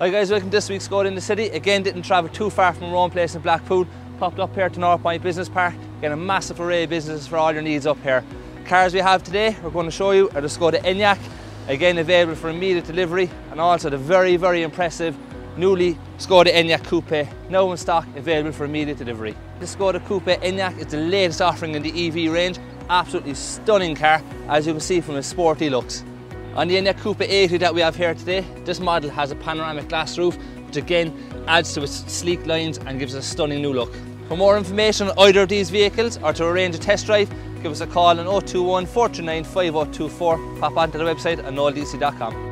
Hi guys, welcome to this week's Skoda in the City. Again, didn't travel too far from our own place in Blackpool. Popped up here to North Point Business Park. Getting a massive array of businesses for all your needs up here. Cars we have today, we're going to show you are the Skoda Enyaq. Again, available for immediate delivery and also the very, very impressive newly Skoda Enyaq Coupe, now in stock, available for immediate delivery. The Skoda Coupe Enyaq is the latest offering in the EV range. Absolutely stunning car, as you can see from its sporty looks. On the Enyaq Coupe 80 that we have here today, this model has a panoramic glass roof, which again adds to its sleek lines and gives a stunning new look. For more information on either of these vehicles or to arrange a test drive, give us a call on 021 429 5024, pop onto the website at noeldeasy.com.